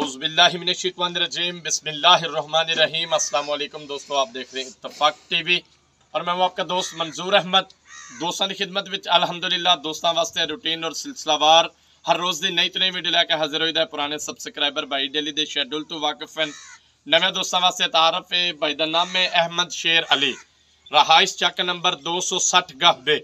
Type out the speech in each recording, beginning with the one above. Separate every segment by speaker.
Speaker 1: من الشیطان الرجیم، بسم اللہ الرحمن الرحیم۔ السلام علیکم دوستو، آپ دیکھ رہے ہیں اتفاق ٹی وی۔ اور میں ہوں آپ کا دوست منظور احمد۔ دوستان کی خدمت وچ الحمدللہ دوستان واسطے روٹین اور سلسلہ وار ہر روز دی نئی تو نئی ویڈیو لے کے حاضر ہوئی دا پرانے سبسکرائبر بھائی ڈیلی دے شیڈول تو واقف ہیں۔ نوے دوستان واسطے تعارف ہے بھائی دا نام ہے احمد شیر علی۔ رہائش چک نمبر دو سو سٹھ گہ بے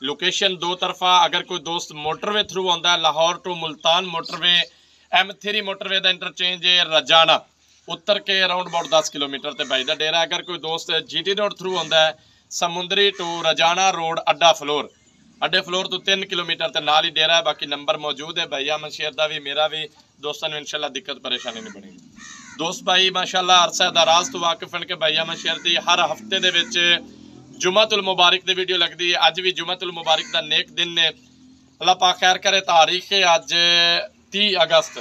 Speaker 1: لوکیشن دو طرفہ، اگر کوئی دوست موٹر وے تھرو آندا ہے، Lahore to Multan motor way M three motor way the interchange ہے رجانا اتر کے اراؤنڈ باؤٹ دس کلومیٹر تے بھائی دا ڈیرا اگر کوئی دوست جی ٹی روڈ تھرو آندا ہے سمندری ٹو رجانا روڈ اڈا فلور اڈے فلور تو تین کلومیٹر تے نال ہی ڈیرا ہے باقی نمبر موجود ہے بھائی امن شیر دا بھی میرا بھی دوستاں نوں انشاءاللہ دقت پریشانی نہیں بنے گی دوست بھائی ماشاءاللہ عرصہ دراز تو واقف ہیں کہ بھائی امن شیر دی ہر ہفتے دے وچ جمعۃ المبارک دی ویڈیو لگدی ہے اج بھی جمعۃ المبارک دا نیک دن نے اللہ 30 اگست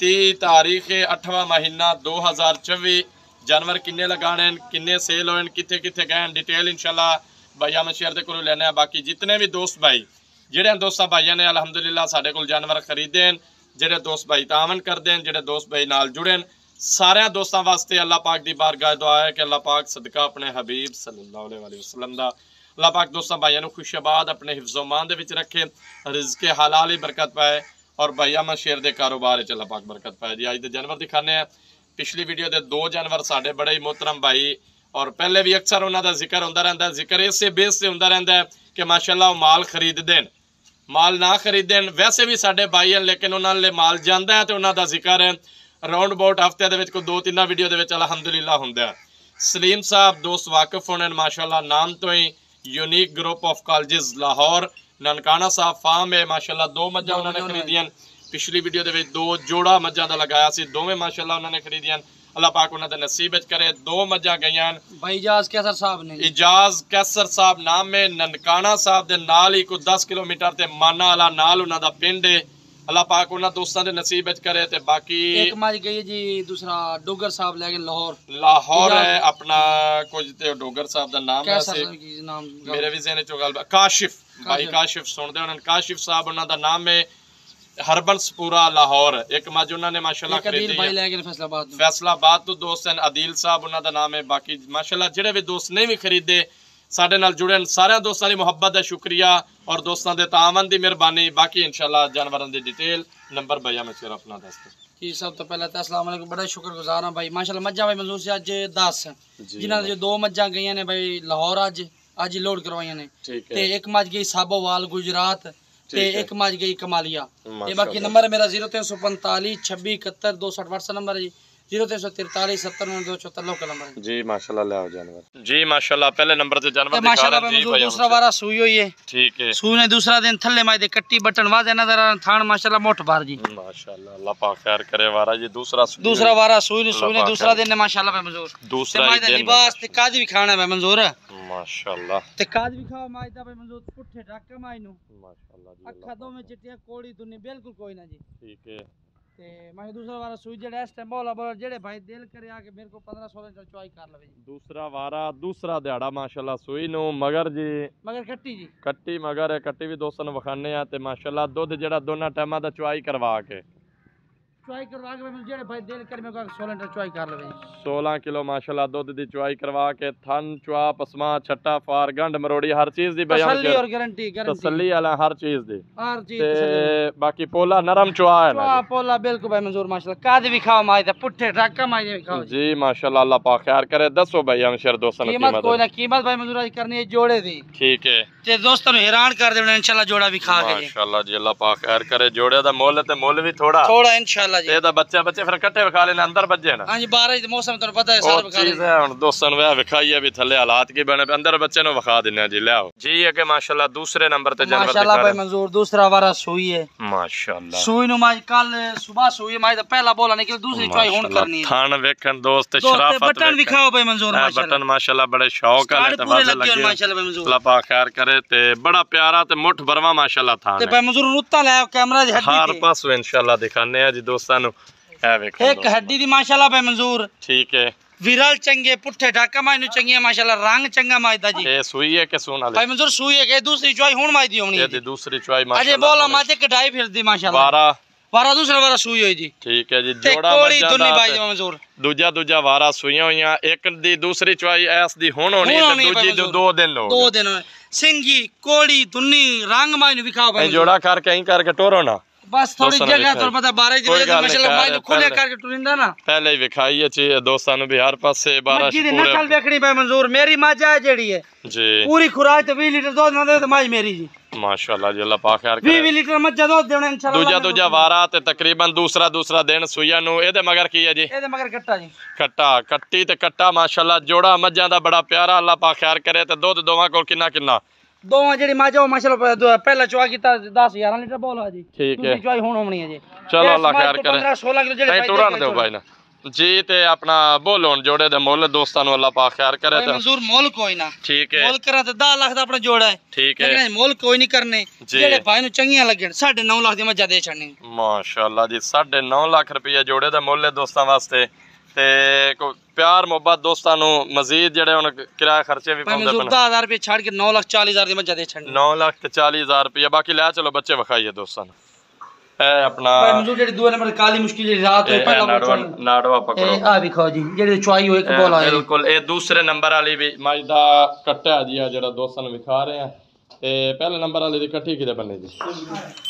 Speaker 1: تی تاریخ اٹھواں مہینہ دو ہزار چوی جانور کنے لگانے کنے سیل ہوئے کتے کتے گئے ہیں ڈیٹیل انشاءاللہ بھائی آمد شہر دے کلو لینے ہیں باقی جتنے بھی دوست بھائی جڑے دوستہ بھائی نے الحمدللہ ساڑھے کل جانور خریدے ہیں جڑے دوست بھائی تعاون کر دیں جڑے دوست بھائی نال جڑے ہیں سارے دوستان واسطے اللہ پاک دی بارگاہ دعا ہے کہ اللہ پاک صدقہ اپنے حبیب صلی اللہ علیہ وسلم دا اللہ پاک دوستان بھائی نے خوش آباد اپنے حفظ و مان دے وچ رکھے رزق حلال ہی برکت پائے اور بھائی امن شیر دے کاروبار چلا پاک برکت پائے جی آج دے جانور دکھانے ہیں پچھلی ویڈیو دے دو جانور ساڑھے بڑے ہی محترم بھائی اور پہلے بھی اکثر انہوں دا ذکر ہوندہ رہندا ہے ذکر اس سے بیس سے ہوندہ رہندا ہے کہ ماشاءاللہ وہ مال خرید دین مال نہ خرید دین ویسے بھی ساڑھے بھائی ہیں لیکن انہوں نے مال جاندہ ہے تو انہوں دا ذکر ہے راؤنڈ باؤٹ ہفتے دے وچ کو دو تینہ ویڈیو دے وچ الحمدللہ ہوندہ ہے سلیم صاحب دوست واقف ہونے ماشاءاللہ نام تو ہی ننکانہ صاحب فارم ہے ماشاءاللہ دو مجھا انہوں نے خریدیاں پچھلی ویڈیو دے دو جوڑا مجھا دا لگایا سی دوویں ماشاءاللہ انہوں نے خریدیاں اللہ پاک انہوں نے نصیب کرے دو مجھا گئیاں
Speaker 2: بھائی اجاز کیسر صاحب نے
Speaker 1: اجاز کیسر صاحب نام ہے ننکانہ صاحب دے نال ہی کو دس کلومیٹر تے مانا والا نال انہوں دا پنڈ ہے اللہ پاک انہوں دوستاں دے نصیب کرے تے باقی
Speaker 2: ایک ماج گئی جی دوسرا ڈوگر صاحب لے گئے لاہور
Speaker 1: لاہور ہے اپنا کچھ تے ڈوگر صاحب دا نام ہے میرے بھی ذہن گل کاشف بھائی کاشف سن دے انہوں کاشف صاحب انہوں دا نام ہے ہربنس پورا لاہور ایک ماج انہوں نے ماشاءاللہ
Speaker 2: ایک عدیل
Speaker 1: خریدی
Speaker 2: بھائی
Speaker 1: ہے
Speaker 2: لے گئے فیصل آباد میں
Speaker 1: فیصلہ آباد تو دوست ہیں عدیل صاحب انہوں دا نام ہے باقی ماشاءاللہ جڑے بھی دوست نہیں بھی خریدے ساڈے نال جڑے ہیں سارے دوستاں دی محبت ہے شکریہ مہربانی باقی انشاءاللہ جانوراں دی ڈیٹیل نمبر بھیا میں چیر اپنا دس دیں
Speaker 2: جی سب تو پہلے تو السلام علیکم بڑا شکر گزار ہوں بھائی ماشاءاللہ مجھا بھائی منظور سے اج 10 جنہاں جو دو مجھا گئی نے بھائی لاہور اج اج ہی لوڈ کروائیاں نے
Speaker 1: ٹھیک
Speaker 2: تے
Speaker 1: ہے
Speaker 2: ایک مج گئی سابو وال گجرات تے
Speaker 1: ٹھیک ہے۔
Speaker 2: ایک مج گئی کمالیا تے
Speaker 1: ماشاءاللہ۔
Speaker 2: باقی نمبر ہے میرا 0345 26 71 260 واٹس نمبر ہے جی 0343 70 274 لوکل نمبر ہے
Speaker 1: جی ماشاءاللہ لے آؤ جانور۔ جی ماشاءاللہ پہلے نمبر تے جانور
Speaker 2: بھائی
Speaker 1: ہیں جی
Speaker 2: منظور دوسرا وارا سوئی ہوئی ہے۔
Speaker 1: ٹھیک ہے۔
Speaker 2: سوئی نے دوسرا دن تھلے مائی دے کٹی بٹن واضح نظر آ تھان ماشاءاللہ موٹ بھار جی۔
Speaker 1: ماشاءاللہ اللہ پاک خیر کرے وارا جی دوسرا سوئی
Speaker 2: دوسرا وارا سوئی نے سوئی نے
Speaker 1: اللہ
Speaker 2: دوسرا دن ہے ماشاءاللہ بھائی منظور۔ تے
Speaker 1: دوسرا
Speaker 2: مائی
Speaker 1: دن
Speaker 2: لباس تے کاج بھی کھانا ہے بھائی منظور۔
Speaker 1: ماشاءاللہ۔
Speaker 2: تے کاج بھی کھاو مائی دا بھائی منظور پٹھے ڈاکے مائی نو
Speaker 1: ماشاءاللہ جی
Speaker 2: اکھا دو میں چٹیا کوڑی تو نہیں بالکل کوئی نہ جی۔
Speaker 1: ٹھیک ہے۔
Speaker 2: تے میں دوسرا وارا سوئی جڑا اس ٹائم بولا بولا جڑے بھائی دل کرے آ کے میرے کو 15 16 چ چوائی کر لوے جی
Speaker 1: دوسرا وارا دوسرا دیہڑا ماشاءاللہ سوئی نو مگر جی
Speaker 2: مگر کٹی جی
Speaker 1: کٹی مگر ہے کٹی بھی دوستوں نو وکھانے آ تے ماشاءاللہ دودھ جڑا دونوں ٹائماں دا چوائی کروا کے
Speaker 2: چوائی کروا کے میں جڑے بھائی دل کرے میرے کو 16 چ چوائی کر لوے جی
Speaker 1: 16 کلو ماشاءاللہ دودھ دی چوائی کروا کے تھن چوا پسما چھٹا فار گنڈ مروڑی ہر چیز دی بیان
Speaker 2: تسلی اور گارنٹی
Speaker 1: تسلی والا ہر چیز دی۔
Speaker 2: ہر چیز
Speaker 1: تے باقی پولا نرم چوا ہے نا
Speaker 2: چوا پولا بالکل بھائی منظور ماشاءاللہ۔ کاج بھی کھاو مائی دا پٹھے ڈاکا مائی بھی کھاو
Speaker 1: جی
Speaker 2: جی
Speaker 1: جی ماشاءاللہ اللہ پاک خیر کرے۔ دسو بھائی ہم شیر دوستوں نو
Speaker 2: قیمت کوئی نہ قیمت بھائی منظور آج کرنی ہے جوڑے دی۔
Speaker 1: ٹھیک ہے۔
Speaker 2: تے دوستوں نو حیران کر دینا انشاءاللہ جوڑا بھی کھا کے جی
Speaker 1: ماشاءاللہ جی اللہ پاک خیر کرے۔ جوڑے دا مول تے مول بھی تھوڑا
Speaker 2: تھوڑا انشاءاللہ جی
Speaker 1: تے دا بچے بچے پھر کٹے وکھا لینے اندر بجے نا
Speaker 2: ہاں جی بارش دے موسم تمہیں پتہ ہے
Speaker 1: او
Speaker 2: سارے بکھا
Speaker 1: چیز ہے ہن دوستاں نو وکھائیے بھی تھلے حالات کی بنے اندر بچے نو وکھا دینے جی لے آؤ جی یہ کہ ماشاءاللہ دوسرے نمبر تے جانور
Speaker 2: ماشاءاللہ
Speaker 1: دکھا
Speaker 2: بھائی
Speaker 1: رہے
Speaker 2: منظور دوسرا وارا سوئی ہے
Speaker 1: ہیں ماشاءاللہ
Speaker 2: سوئی نو ماج کل صبح سوئی ماج دا پہلا بولا نکل دوسری چوائی ہون کرنی ہے
Speaker 1: تھان ویکھن دوست
Speaker 2: دوست
Speaker 1: شرافت
Speaker 2: بٹن بھی
Speaker 1: ویکھن
Speaker 2: کھاؤ بھائی منظور
Speaker 1: اے
Speaker 2: ماشاءاللہ
Speaker 1: بٹن ماشاءاللہ بڑے شوق والے
Speaker 2: سٹارٹ پورے
Speaker 1: تفاضل
Speaker 2: لگے
Speaker 1: لگے
Speaker 2: ہیں ماشاءاللہ بھائی منظور
Speaker 1: اللہ پاک خیر کرے تے بڑا پیارا تے مٹھ بروا ماشاءاللہ تھان
Speaker 2: تے ਸਾਨੂੰ ਇਹ ਵੇਖੋ
Speaker 1: ਇੱਕ ਹੱਡੀ
Speaker 2: ਦੀ ਮਾਸ਼ਾਅੱਲਾ ਬੇ ਮਨਜ਼ੂਰ। ਠੀਕ ਹੈ। ਵਿਰਲ ਚੰਗੇ ਪੁੱਠੇ ਢਾਕਾ ਮਾਇ ਨੂੰ ਚੰਗੀਆਂ ਮਾਸ਼ਾਅੱਲਾ
Speaker 1: ਰੰਗ ਚੰਗਾ ਮਾਇਦਾ ਜੀ। ਇਹ
Speaker 2: ਸੂਈ
Speaker 1: ਹੈ
Speaker 2: ਕਿ ਸੂਣ ਬੇ ਵਾਲੀ ਮਨਜ਼ੂਰ ਸੂਈ ਹੈ ਕਿ ਦੂਸਰੀ ਚੋਈ
Speaker 1: ਹੁਣ
Speaker 2: ਮਾਈ
Speaker 1: ਹੋਣੀ
Speaker 2: ਹੈ
Speaker 1: ਇਹ ਦੂਸਰੀ
Speaker 2: ਚੁਆਈ
Speaker 1: ਅਜੇ
Speaker 2: ਮਾਸ਼ਾਅੱਲਾ ਬੋਲਾ ਮਾਤੇ ਕਢਾਈ ਫਿਰਦੀ ਮਾਸ਼ਾਅੱਲਾ।
Speaker 1: 12
Speaker 2: ਵਾਰਾ ਦੂਸਰਾ ਵਾਰਾ ਸੂਈ ਹੋਈ ਜੀ।
Speaker 1: ਠੀਕ ਹੈ ਜੀ
Speaker 2: ਤੇ
Speaker 1: ਜੋੜਾ
Speaker 2: ਕੋਲੀ
Speaker 1: ਮੱਝਾਂ
Speaker 2: ਦੁਨੀ
Speaker 1: ਦਾ
Speaker 2: ਮਨਜ਼ੂਰ।
Speaker 1: ਦੂਜਾ ਦੂਜਾ ਵਾਰਾ ਸੂਈਆਂ ਹੋਈਆਂ। ਇੱਕ ਦੀ ਦੂਸਰੀ ਚੁਆਈ ਐਸ ਦੀ ਹੁਣ ਹੋਣੀ ਤੇ ਦੂਜੀ
Speaker 2: ਜੋ
Speaker 1: ਦੋ
Speaker 2: ਦਿਨ
Speaker 1: ਦੋ ਲੋਗ
Speaker 2: ਦਿਨ ਹੋਏ। ਸਿੰਗੀ ਕੋਲੀ ਦੁਨੀ ਰੰਗ ਮਾਜ ਨੂੰ ਵਿਖਾਓ ਭਾਈ
Speaker 1: ਜੋੜਾ ਕਰਕੇ ਐਂ ਕਰਕੇ ਟੋਰੋ ਨਾ।
Speaker 2: بس
Speaker 1: تھوڑی
Speaker 2: جگہ تو پتہ 12
Speaker 1: جی
Speaker 2: تو
Speaker 1: ماشاءاللہ
Speaker 2: مائل
Speaker 1: کھولے
Speaker 2: کر کے
Speaker 1: ٹرینڈا
Speaker 2: نا۔
Speaker 1: پہلے
Speaker 2: ہی
Speaker 1: وکھائی
Speaker 2: اچھی جی، دوستاں
Speaker 1: بھی ہر پاسے 12 جی نسل ویکھنی پے منظور میری
Speaker 2: ماں جائے جڑی ہے۔ جی۔ پوری خوراک تے 20 لیٹر دودھ
Speaker 1: نہ
Speaker 2: دے تے ماں میری جی۔ ماشاءاللہ جی اللہ پاک خیر کرے۔
Speaker 1: 20 لیٹر مجھ دودھ دینا
Speaker 2: انشاءاللہ۔
Speaker 1: دوجا
Speaker 2: دوجا وارا تے تقریباً دوسرا
Speaker 1: دوسرا دن سویا نو۔ اے دے مگر کی ہے جی؟ اے دے مگر کٹا جی۔
Speaker 2: کٹا کٹی تے کٹا
Speaker 1: ماشاءاللہ جوڑا مجھاں دا بڑا پیارا اللہ پاک خیر کرے تے دودھ دوواں کول کنا کنا۔ ਦੋਵਾਂ
Speaker 2: ਜਿਹੜੀ ਮੱਝ ਉਹ ਮਾਸ਼ਾਅੱਲਾ ਪਹਿਲਾ ਚੁਆ ਕੀਤਾ 10 11 ਲੀਟਰ ਬੋਲਾ ਜੀ।
Speaker 1: ਠੀਕ ਹੈ।
Speaker 2: ਚੁਆਈ ਹੁਣ ਹੋਣੀ ਹੈ ਜੀ।
Speaker 1: ਚਲੋ
Speaker 2: ਮੱਝ
Speaker 1: ਖੈਰ ਕਰੇ।
Speaker 2: 15 16 ਕਿਲੋ ਜਿਹੜੇ ਭਾਈ
Speaker 1: ਤੁਰਨ
Speaker 2: ਦੇ
Speaker 1: ਦਿਓ ਭਾਈ ਨਾ। ਜੀ ਤੇ ਆਪਣਾ ਬੋਲੋ ਹੁਣ ਜੋੜੇ ਦੇ ਮੁੱਲ ਦੋਸਤਾਂ ਨੂੰ ਅੱਲਾਹ ਪਾਕ ਖੈਰ ਕਰੇ ਤੇ।
Speaker 2: ਮਨਜ਼ੂਰ ਮੁੱਲ ਕੋਈ ਨਾ।
Speaker 1: ਠੀਕ ਹੈ।
Speaker 2: ਮੁੱਲ ਕਰਾਂ ਤੇ 10 ਲੱਖ ਦਾ ਆਪਣਾ ਜੋੜਾ ਹੈ।
Speaker 1: ਠੀਕ ਹੈ।
Speaker 2: ਲੇਕਿਨ ਮੁੱਲ ਕੋਈ ਨਹੀਂ ਕਰਨੇ। ਜਿਹੜੇ ਭਾਈ ਨੂੰ ਚੰਗੀਆਂ ਲੱਗਣ 9.5 ਲੱਖ ਦੀ ਮੱਝਾਂ ਦੇ ਛੱਡਣੀ।
Speaker 1: ਮਾਸ਼ਾਅੱਲਾ ਜੀ 9.5 ਲੱਖ ਰੁਪਏ ਜੋੜੇ ਦਾ ਮੁੱਲ ਹੈ ਦੋਸਤਾਂ ਵਾਸਤੇ। ਤੇ ਕੋ ਪਿਆਰ ਮੁਹੱਬਤ ਦੋਸਤਾਂ ਨੂੰ ਮਜ਼ੀਦ ਜਿਹੜੇ ਹੁਣ ਕਿਰਾਇਆ ਖਰਚੇ ਵੀ
Speaker 2: ਭਾਈ
Speaker 1: ਪਾਉਂਦੇ ਪਣ
Speaker 2: 10000 ਰੁਪਏ ਛੱਡ ਕੇ 9 ਲੱਖ 40 ਹਜ਼ਾਰ ਦੀ ਮੱਝਾਂ ਦੇ ਛੱਡਣੀ।
Speaker 1: 9 ਲੱਖ ਤੇ 40 ਹਜ਼ਾਰ ਰੁਪਏ। ਬਾਕੀ ਲੈ ਚਲੋ ਬੱਚੇ ਵਿਖਾਈਏ ਦੋਸਤਾਂ ਨੂੰ। ਇਹ ਆਪਣਾ
Speaker 2: ਮਨਜ਼ੂਰ ਜਿਹੜੀ ਦੂਏ ਨੰਬਰ ਕਾਲੀ ਮੁਸ਼ਕਿਲ ਜਿਹੜੀ ਰਾਤ ਹੋਈ ਪਹਿਲਾ
Speaker 1: ਨਾੜਵਾ ਪਕੜੋ
Speaker 2: ਇਹ ਆ ਵਿਖਾਓ ਜੀ ਜਿਹੜੀ ਚੁਆਈ ਹੋਈ ਇੱਕ
Speaker 1: ਇਹ
Speaker 2: ਬੋਲ ਆਇਆ
Speaker 1: ਬਿਲਕੁਲ ਇਹ ਦੂਸਰੇ ਨੰਬਰ ਵਾਲੀ ਵੀ ਮੱਝ ਦਾ ਕੱਟਿਆ ਜੀ ਆ ਜਿਹੜਾ ਦੋਸਤਾਂ ਨੂੰ ਵਿਖਾ ਰਹੇ ਆ। ਤੇ ਪਹਿਲੇ ਨੰਬਰ ਵਾਲੀ ਦੀ ਕੱਟੀ ਕਿਤੇ ਬੰਨੀ ਜੀ?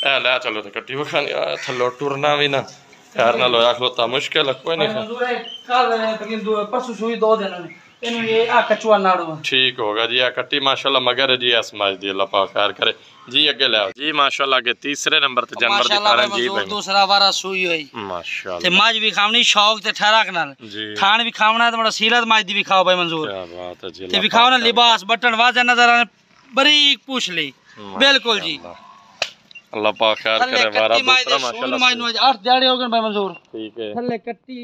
Speaker 1: ਇਹ ਲੈ ਚਲੋ ਤੇ ਕੱਟੀ ਵਿਖਾਣੀ ਆ। ਥੱਲੋਂ ਟੁਰਨਾ ਵੀ ਨਾ। ਪਿਆਰ ਨਾਲ ਹੋਇਆ ਖਲੋਤਾ ਮੁਸ਼ਕਿਲ ਕੋਈ ਨਹੀਂ
Speaker 2: ਮਨਜ਼ੂਰ ਹੈ ਕੱਲ ਤਕਰੀਬਨ ਪਰਸੋਂ ਸੂਈ ਦੋ ਦਿਨਾਂ ਨੇ ਇਹਨੂੰ ਇਹ ਆ ਕਚੂਆ ਨਾੜੋ
Speaker 1: ਠੀਕ ਹੋਗਾ ਜੀ ਆ ਕੱਟੀ ਮਾਸ਼ਾਅੱਲਾ ਮਗਰ ਜੀ ਇਸ ਮਾਜ ਦੀ ਅੱਲਾਹ ਪਾਕ ਖੈਰ ਕਰੇ جی
Speaker 2: اگے لے جی ماشاءاللہ کے
Speaker 1: تیسرے
Speaker 2: نمبر تے جانور دے کارن جی بھائی
Speaker 1: دوسرا
Speaker 2: وارا سوئی ہوئی ماشاءاللہ تے ماج بھی کھاونی شوق تے ٹھہراک نال
Speaker 1: کھان بھی کھاونا تے
Speaker 2: بڑا
Speaker 1: سیلت
Speaker 2: ماج دی
Speaker 1: بھی
Speaker 2: کھاؤ بھائی منظور کیا بات ہے جی تے
Speaker 1: بھی
Speaker 2: کھاونا لباس
Speaker 1: بٹن واضح نظر
Speaker 2: باریک
Speaker 1: پوچھ لی
Speaker 2: بالکل جی
Speaker 1: اللہ
Speaker 2: پاک خیر
Speaker 1: کرے
Speaker 2: ہمارا دوسرا ماشاءاللہ مائن میں آٹھ ہو گئے بھائی
Speaker 1: منظور۔ ٹھیک
Speaker 2: ہے۔ تھلے
Speaker 1: کٹی۔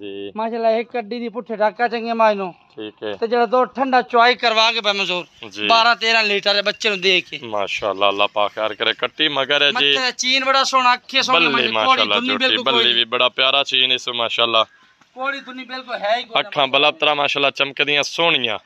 Speaker 2: جی۔ ماشاءاللہ ایک کڈی دی پٹھے ڈاکا چنگے مائنو
Speaker 1: ٹھیک ہے۔
Speaker 2: تے جڑا دو ٹھنڈا چوائی کروا کے بھائی منظور۔
Speaker 1: جی۔
Speaker 2: 12 13
Speaker 1: لیٹر بچے نو دے کے۔ ماشاءاللہ اللہ پاک
Speaker 2: خیر کرے۔ کٹی مگر ہے جی۔
Speaker 1: چین
Speaker 2: بڑا
Speaker 1: سونا
Speaker 2: اکھے
Speaker 1: سونا
Speaker 2: بلی
Speaker 1: ماشاءاللہ
Speaker 2: چھوٹی
Speaker 1: بلی بھی بڑا پیارا چین اس
Speaker 2: ماشاءاللہ۔ کوڑی دنی بالکل ہے ہی اکھاں
Speaker 1: بلا ترا ماشاءاللہ چمکدیاں سونیاں۔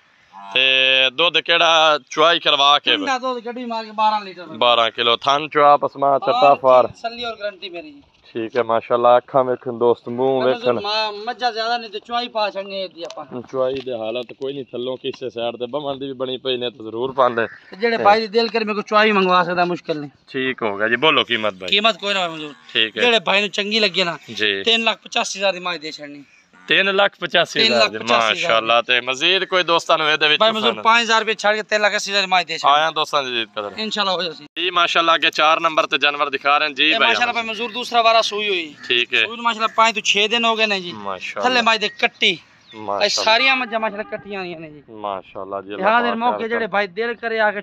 Speaker 1: ਤੇ ਦੁੱਧ ਕਿਹੜਾ ਚੁਆਈ ਕਰਵਾ ਕੇ
Speaker 2: ਠੰਡਾ ਦੁੱਧ ਗੱਡੀ ਮਾਰ ਕੇ 12 ਲੀਟਰ
Speaker 1: 12 ਕਿਲੋ। ਥਨ ਚੁਆ ਪਸਮਾ ਛੱਟਾ ਫਾਰ।
Speaker 2: ਸੱਲੀ ਔਰ ਗਰੰਟੀ ਮੇਰੀ ਜੀ।
Speaker 1: ਠੀਕ ਹੈ ਮਾਸ਼ਾਅੱਲਾ ਅੱਖਾਂ ਵੇਖਣ ਦੋਸਤ ਮੂੰਹ ਵੇਖਣ।
Speaker 2: ਮੱਝਾਂ ਜ਼ਿਆਦਾ ਨਹੀਂ ਤੇ ਚੁਆਈ ਪਾ ਛੜਨੀ ਇਹਦੀ ਆਪਾਂ।
Speaker 1: ਚੁਆਈ ਦੇ ਹਾਲਤ ਕੋਈ ਨਹੀਂ ਥੱਲੋਂ ਕਿਸੇ ਸਾਈਡ ਤੇ ਬਮਣ ਦੀ ਵੀ ਬਣੀ ਪਈ ਨੇ ਤਾਂ ਜ਼ਰੂਰ ਪਾਉਂਦੇ
Speaker 2: ਜਿਹੜੇ ਭਾਈ ਦੀ ਦਿਲ ਕਰੇ ਮੇਰੇ ਕੋ ਚੁਆਈ ਮੰਗਵਾ ਸਕਦਾ ਮੁਸ਼ਕਿਲ ਨਹੀਂ।
Speaker 1: ਠੀਕ ਹੋ ਗਿਆ ਜੀ ਬੋਲੋ ਕੀਮਤ ਭਾਈ
Speaker 2: ਕੀਮਤ ਕੋਈ ਨਾ ਮਨਜ਼ੂਰ
Speaker 1: ਠੀਕ ਹੈ।
Speaker 2: ਜਿਹੜੇ ਭਾਈ ਨੂੰ ਚੰਗੀ ਲੱਗੇ ਨਾ
Speaker 1: ਜੀ।
Speaker 2: 3 ਲੱਖ 85 ਹਜ਼ਾਰ ਦੀ ਮਾਈ ਦੇ ਛੜਨੀ
Speaker 1: جی،
Speaker 2: تین لاکھ
Speaker 1: پچاسی ہزار ماشاءاللہ تے مزید کوئی دوستان ہوئے
Speaker 2: دے وچ
Speaker 1: میں
Speaker 2: 5000 روپے چھڑ کے تین لاکھ 80
Speaker 1: مائی دے آیا دوستاں دی
Speaker 2: جیت قدر۔ انشاءاللہ
Speaker 1: ہو جاسی جی ماشاءاللہ کے چار نمبر تے جانور دکھا رہے
Speaker 2: ہیں۔
Speaker 1: جی
Speaker 2: بھائی ماشاءاللہ بھائی مزور دوسرا وارا سوئی
Speaker 1: ہوئی۔ ٹھیک
Speaker 2: ہے۔ سوئی ماشاءاللہ پانچ تو 6
Speaker 1: دن ہو
Speaker 2: گئے
Speaker 1: نا
Speaker 2: جی۔
Speaker 1: ماشاءاللہ۔
Speaker 2: تھلے
Speaker 1: مائی
Speaker 2: دے کٹی۔ ساری آمد جی۔ ماشاءاللہ جی اللہ موقع جڑے بھائی کرے لیٹر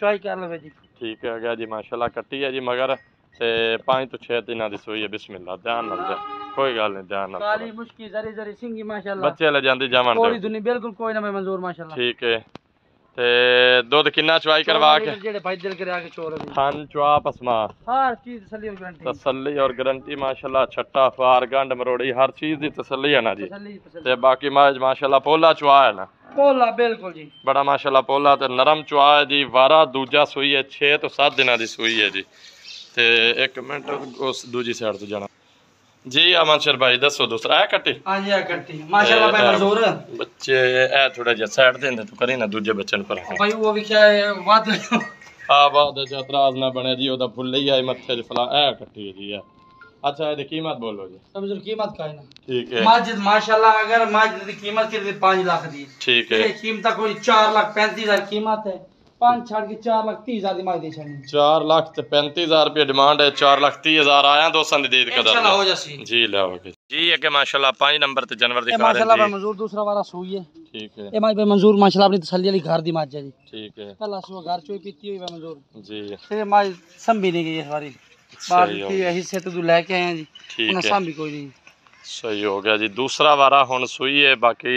Speaker 1: چوائی کر جی۔ ٹھیک ہے جی ماشاءاللہ کٹی ہے جی مگر تو 6 سوئی ہے بسم اللہ ਕੋਈ ਗੱਲ ਨਹੀਂ ਧਿਆਨ ਨਾਲ
Speaker 2: ਕਾਲੀ। ਮੁਸ਼ਕੀ ਜ਼ਰੀ ਜ਼ਰੀ ਸਿੰਘੀ ਮਾਸ਼ਾਅੱਲਾ।
Speaker 1: ਬੱਚੇ ਲੈ ਜਾਂਦੀ ਜਾਵਣ ਤੇ
Speaker 2: ਦੁਨੀ ਬਿਲਕੁਲ ਕੋਈ ਨਾ ਮੈਂ ਮਨਜ਼ੂਰ ਮਾਸ਼ਾਅੱਲਾ।
Speaker 1: ਠੀਕ ਹੈ ਤੇ ਦੁੱਧ ਕਿੰਨਾ ਚਵਾਈ ਕਰਵਾ ਕੇ?
Speaker 2: ਜਿਹੜੇ ਭਾਈ ਦਿਲ ਕਰੇ ਆ ਕੇ ਚੋਰ ਵੀ
Speaker 1: ਥਨ ਚਵਾ ਪਸਮਾ
Speaker 2: ਹਰ ਚੀਜ਼ ਤਸੱਲੀ ਔਰ ਗਰੰਟੀ
Speaker 1: ਤਸੱਲੀ ਔਰ ਗਰੰਟੀ ਮਾਸ਼ਾਅੱਲਾ ਛੱਟਾ ਫਾਰ ਗੰਢ ਮਰੋੜੀ ਹਰ ਚੀਜ਼ ਦੀ ਤਸੱਲੀ ਹੈ ਨਾ ਜੀ। ਤੇ ਬਾਕੀ ਮਾਜ ਮਾਸ਼ਾਅੱਲਾ ਪੋਲਾ ਚਵਾ ਹੈ ਨਾ
Speaker 2: ਕੋਲਾ ਬਿਲਕੁਲ ਜੀ।
Speaker 1: ਬੜਾ ਮਾਸ਼ਾਅੱਲਾ ਪੋਲਾ ਤੇ ਨਰਮ ਚਵਾ ਹੈ ਜੀ। ਵਾਰਾ ਦੂਜਾ ਸੂਈ ਹੈ 6 ਤੋਂ 7 ਦਿਨਾਂ ਦੀ ਸੂਈ ਹੈ ਜੀ। ਤੇ ਇੱਕ ਮਿੰਟ ਉਸ ਦੂਜੀ ਸਾਈਡ ਤੋਂ ਜਾਣਾ। جی امن شر بھائی دسو دوسرا ہے کٹی؟
Speaker 2: ہاں جی کٹی۔ ماشاءاللہ بھائی مزور
Speaker 1: بچے اے تھوڑا جا سائیڈ دین تو کرے نا دوجے بچن پر بھائی وہ
Speaker 2: بھی کیا ہے وعد ہاں وعد
Speaker 1: جو اعتراض نہ بنے جی او دا بھول ہی آئی مت چل جی فلا اے کٹی جی ہے اچھا ہے قیمت بولو جی۔
Speaker 2: سب جو قیمت کا
Speaker 1: نا۔ ٹھیک
Speaker 2: ہے۔ ماجد ماشاءاللہ اگر ماجد کی قیمت کی 5 لاکھ
Speaker 1: دی۔ ٹھیک
Speaker 2: ہے۔ قیمت کوئی 4 لاکھ 35000 قیمت ہے۔ پانچ چھاڑ کے چار لاکھ تیز ہزار دماغ دے چھڑنی
Speaker 1: چار لاکھ تے پینتیز ہزار روپیہ ڈیمانڈ ہے۔ چار لاکھ تیز ہزار آیا دو
Speaker 2: سن
Speaker 1: دید
Speaker 2: کا قدر
Speaker 1: انشاءاللہ ہو جاسی۔ جی لا ہو گئی جی اگے
Speaker 2: ماشاءاللہ
Speaker 1: پانچ
Speaker 2: نمبر
Speaker 1: تے
Speaker 2: جنور
Speaker 1: دکھا
Speaker 2: رہے ہیں۔ ماشاءاللہ جی۔ پر
Speaker 1: منظور دوسرا
Speaker 2: وارا سوئی ہے۔ ٹھیک ہے۔ اے ماج پہ منظور ماشاءاللہ اپنی تسلی علی
Speaker 1: گھر دی
Speaker 2: ماج جی ٹھیک ہے۔ پہلا سو گھر چوئی
Speaker 1: پیتی
Speaker 2: ہوئی ہے منظور۔ جی۔ پھر ماج سم بھی
Speaker 1: نہیں گئی
Speaker 2: ہے سواری بعد کی سے تو لے کے
Speaker 1: آئے
Speaker 2: ہیں
Speaker 1: جی۔
Speaker 2: ٹھیک ہے۔ سم
Speaker 1: بھی کوئی نہیں۔ صحیح ہو گیا جی۔ دوسرا وارا ہون سوئی ہے باقی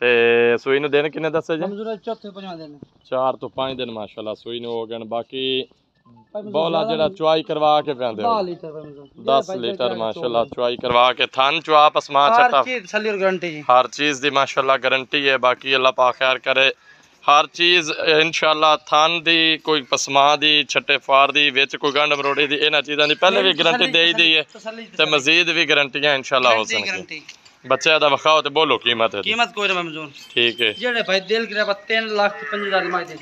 Speaker 1: ਤੇ ਸੂਈ ਨੂੰ ਦਿਨ ਕਿੰਨੇ ਦੱਸੇ ਜੀ
Speaker 2: ਮਨਜ਼ੂਰ ਚੌਥੇ ਪੰਜਵਾਂ ਦਿਨ
Speaker 1: 4 ਤੋਂ 5 ਦਿਨ ਮਾਸ਼ਾਅੱਲਾ ਸੂਈ ਨੂੰ ਹੋ ਗਏ ਬਾਕੀ
Speaker 2: بولا جڑا
Speaker 1: چوائی کروا کے پیندے ہو دس لیٹر ماشاءاللہ چوائی
Speaker 2: کروا
Speaker 1: کے
Speaker 2: تھان چوا پس ماں چھتا
Speaker 1: ہر چیز دی ماشاءاللہ گرنٹی ہے باقی اللہ پا خیر کرے۔ ہر چیز انشاءاللہ تھان دی کوئی پسما دی چھٹے فار دی ویچ کوئی گنڈ مروڑی دی اینا چیزاں دی۔ پہلے بھی گرنٹی دے ہی دی ہے۔
Speaker 2: تو
Speaker 1: مزید بھی گرنٹی ہیں انشاءاللہ ہو سنگی
Speaker 2: بچے
Speaker 1: ادا بخاو تے بولو قیمت ہے قیمت
Speaker 2: کوئی نہ منظور ٹھیک
Speaker 1: ہے جڑے
Speaker 2: بھائی دل کرے بس 3 لاکھ 50000 مائی دے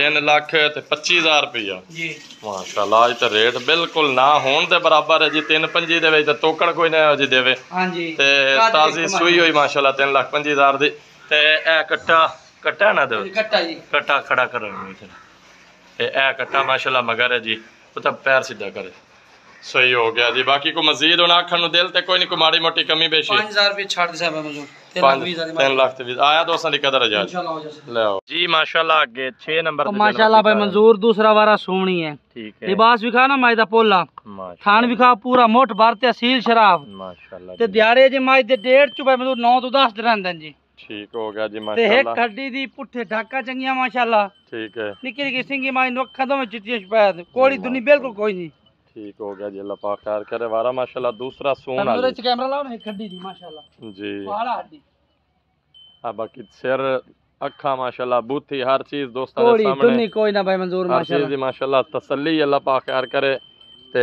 Speaker 1: 3 لاکھ تے 25000 روپیا
Speaker 2: جی
Speaker 1: ماشاءاللہ اج تے ریٹ بالکل نہ ہون دے برابر ہے جی 3 5 دے وچ تے توکڑ کوئی نہ جی دے ہاں
Speaker 2: جی
Speaker 1: تے تازی سوئی ہوئی ماشاءاللہ 3 لاکھ 50000 دی تے اے کٹا کٹا
Speaker 2: نہ دے
Speaker 1: کٹا جی کٹا کھڑا کرن اے اے کٹا ماشاءاللہ مگر ہے جی تے پیر سیدھا کرے ਸਹੀ ਹੋ ਗਿਆ ਜੀ। ਬਾਕੀ ਕੋ ਮਜ਼ੀਦ ਹੁਣ ਆਖਣ ਨੂੰ ਦਿਲ ਤੇ ਕੋਈ ਨਹੀਂ ਕੋ ਮਾੜੀ ਮੋਟੀ ਕਮੀ ਬੇਸ਼ੀ
Speaker 2: 5000 ਰੁਪਏ ਛੱਡ ਦੇ ਸਾਹਿਬ ਮੰਜੂਰ 3 ਲੱਖ
Speaker 1: ਪੰਜ
Speaker 2: 20000 ਦੀ
Speaker 1: 3 ਲੱਖ ਤੇ ਆਇਆ ਦੋਸਤਾਂ ਦੀ ਕਦਰ ਜਾ
Speaker 2: ਇਨਸ਼ਾਅੱਲਾ ਹੋ ਜਾશે
Speaker 1: ਲੈ ਆਓ। ਜੀ ਮਾਸ਼ਾਅੱਲਾ ਅੱਗੇ 6 ਨੰਬਰ ਤੇ
Speaker 2: ਮਾਸ਼ਾਅੱਲਾ ਭਾਈ ਮੰਜ਼ੂਰ ਦੂਸਰਾ ਵਾਰਾ ਸੋਹਣੀ ਹੈ।
Speaker 1: ਠੀਕ ਹੈ।
Speaker 2: ਲਿਬਾਸ ਵਿਖਾ ਨਾ ਮਾਈ ਦਾ ਪੋਲਾ।
Speaker 1: ਮਾਸ਼ਾਅੱਲਾ।
Speaker 2: ਥਾਣ ਵਿਖਾ ਪੂਰਾ ਮੋਟ ਭਰ ਤੇ ਅਸੀਲ ਸ਼ਰਾਬ।
Speaker 1: ਮਾਸ਼ਾਅੱਲਾ
Speaker 2: ਤੇ। ਦਿਹਾੜੇ ਜੇ ਮਾਈ ਦੇ ਡੇਢ ਚ ਭਾਈ ਮੰਜ਼ੂਰ 9 ਤੋਂ 10 ਰਹਿੰਦੇ ਨੇ ਜੀ।
Speaker 1: ਠੀਕ ਹੋ ਗਿਆ ਜੀ
Speaker 2: ਤੇ ਇੱਕ
Speaker 1: ਮਾਸ਼ਾਅੱਲਾ।
Speaker 2: ਹੱਡੀ ਦੀ ਪੁੱਠੇ ਢਾਕਾ ਚੰਗੀਆਂ ਮਾਸ਼ਾਅੱਲਾ।
Speaker 1: ਠੀਕ ਹੈ।
Speaker 2: ਨਿੱਕੀ ਨਿੱਕੀ ਸਿੰਘੀ ਮਾਈ ਨੂੰ ਅੱਖਾਂ ਤੋਂ ਚਿੱਟੀਆਂ ਕੋੜੀ ਦੁਨੀ ਬਿਲਕੁਲ ਕੋਈ ਨਹੀਂ। ٹھیک ہو
Speaker 1: گیا جی اللہ پاک خیر کرے۔ وارا
Speaker 2: ماشاءاللہ دوسرا سون آ جی
Speaker 1: کیمرہ لاؤ
Speaker 2: ایک ہڈی دی ماشاءاللہ۔ جی۔ والا
Speaker 1: ہڈی۔
Speaker 2: ہاں باقی سر اکھا ماشاءاللہ بوتھی ہر
Speaker 1: چیز دوستاں دے سامنے۔ کوئی نہ بھائی منظور ماشاءاللہ ہر چیز دی ماشاءاللہ تسلی اللہ
Speaker 2: پاک
Speaker 1: خیر
Speaker 2: کرے۔
Speaker 1: تے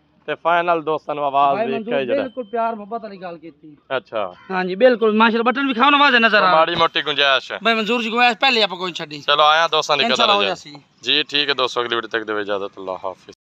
Speaker 1: تے
Speaker 2: فائنل دوستاں آواز دے کے جڑا۔
Speaker 1: بالکل
Speaker 2: پیار محبت والی گل کیتی۔ اچھا۔ ہاں جی بالکل۔ ماشاءاللہ
Speaker 1: بٹن بھی کھاونا واضح
Speaker 2: نظر آ ماڑی موٹی گنجائش۔ بھائی منظور جی گنجائش
Speaker 1: پہلے اپ کوئی چھڈی۔
Speaker 2: چلو
Speaker 1: آیا
Speaker 2: دوستاں
Speaker 1: دی
Speaker 2: قدر
Speaker 1: جی ٹھیک ہے دوستو اگلی ویڈیو تک دے اجازت اللہ حافظ۔